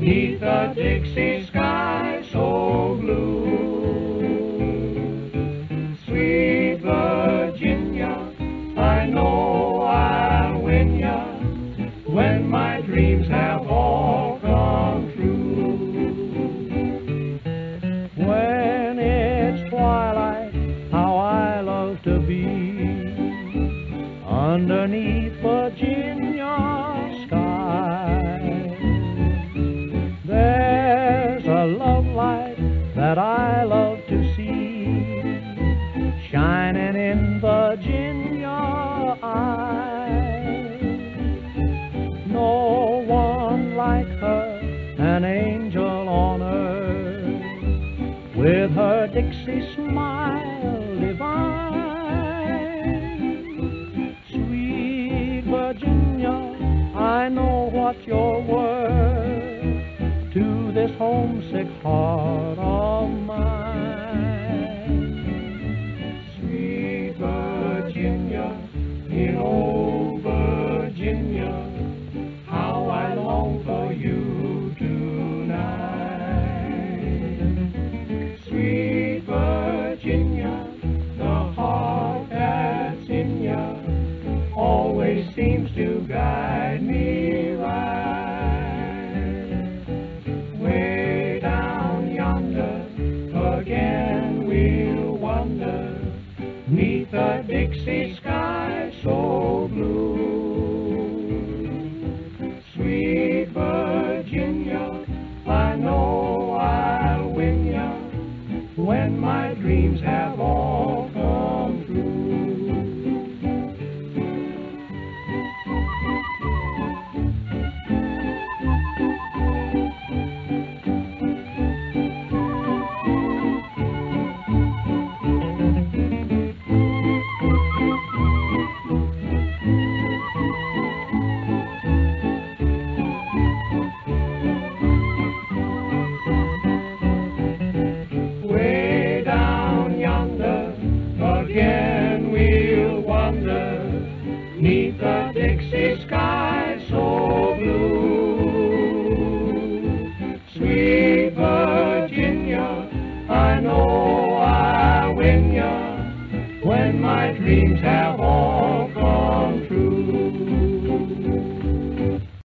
neath the Dixie sky so blue. Sweet Virginia, I know I'll win ya when my dreams have all come true. When it's twilight, how I love to be underneath Virginia. Shining in Virginia eyes. No one like her, an angel on earth, with her Dixie smile divine. Sweet Virginia, I know what you're worth to this homesick heart of mine. Virginia, in old dreams have neath the Dixie sky so blue. Sweet Virginia, I know I'll win ya when my dreams have all